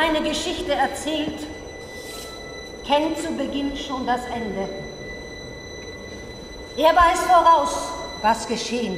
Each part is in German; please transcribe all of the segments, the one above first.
Eine Geschichte erzählt, kennt zu Beginn schon das Ende. Er weiß voraus, was geschehen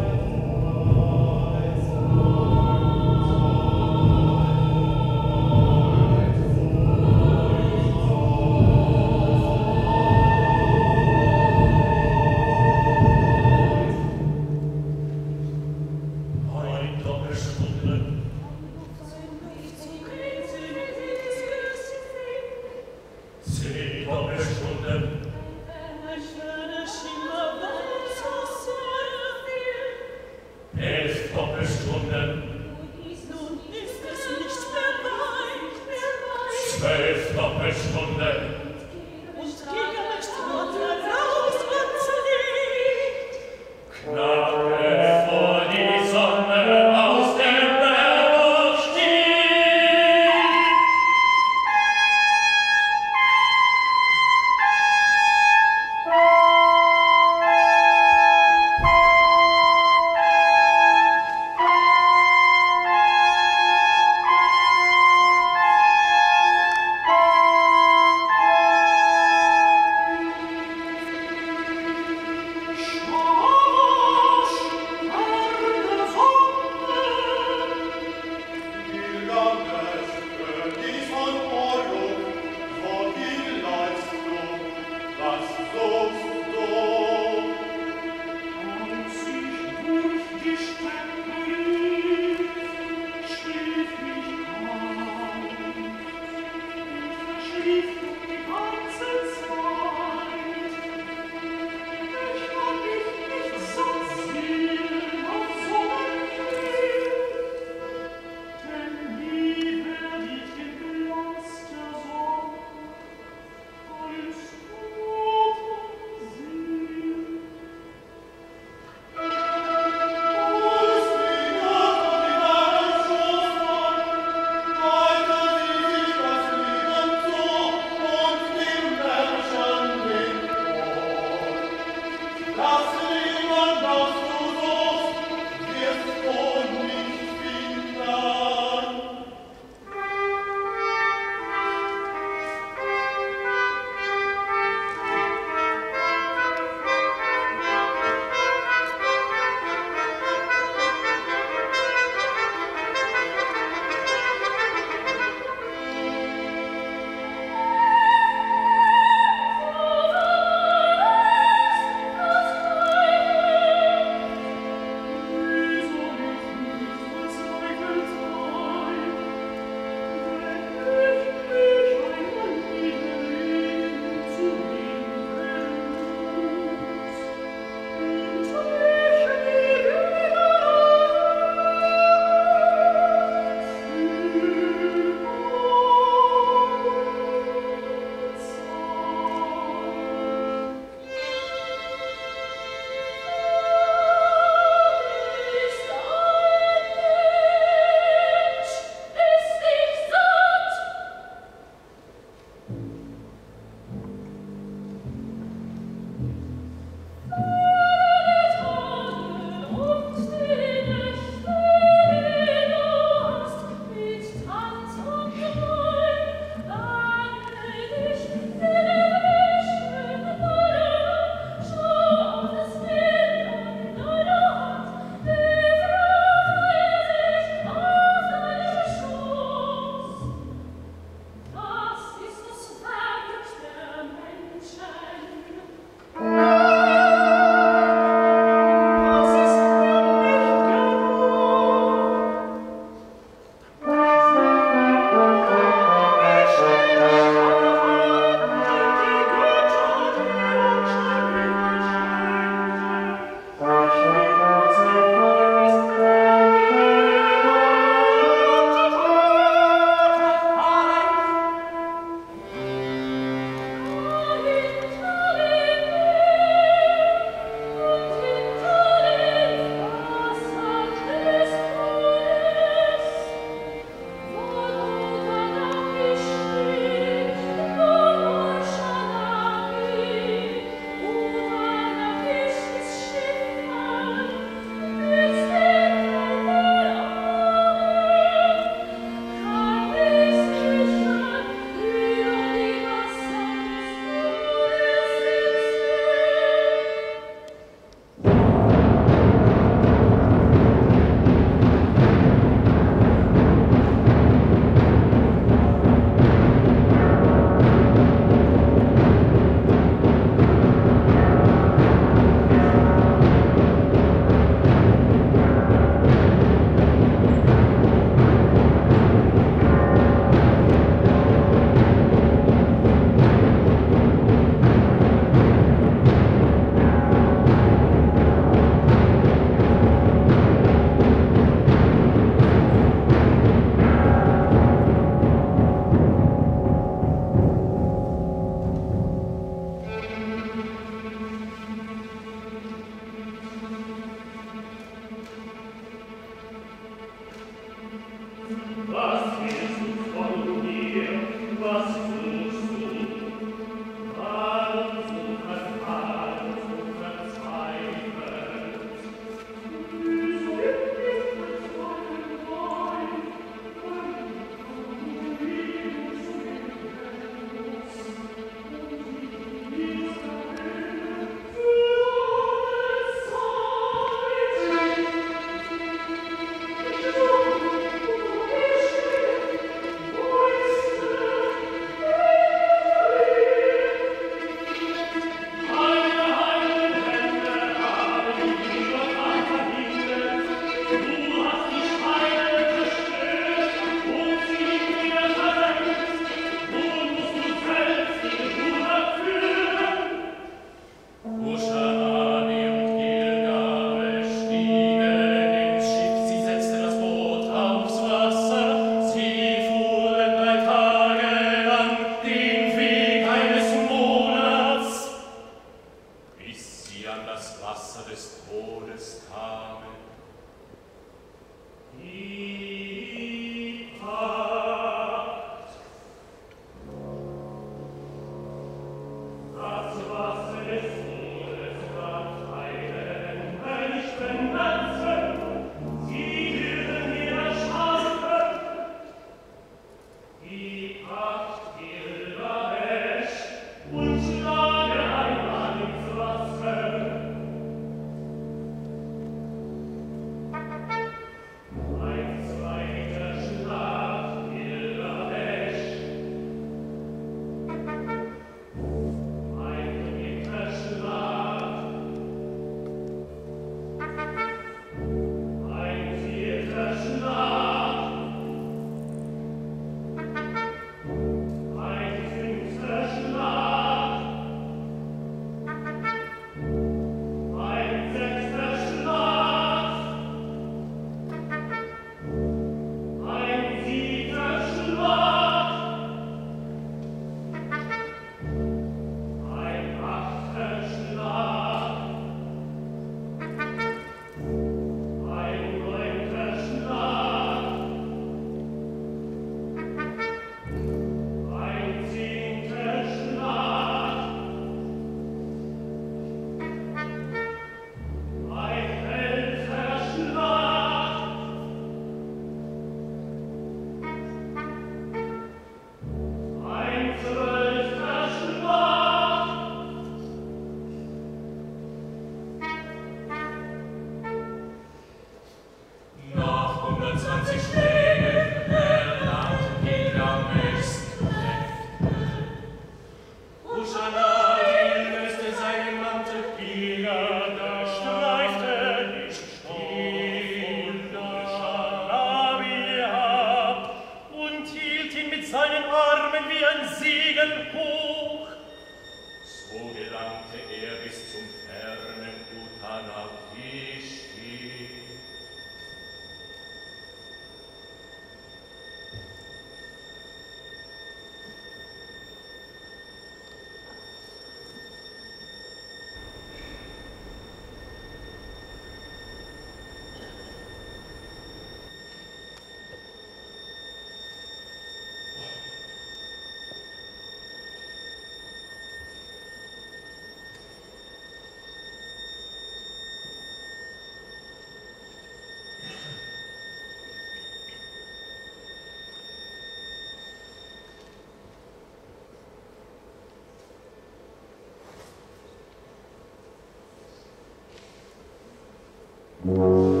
Mm-hmm.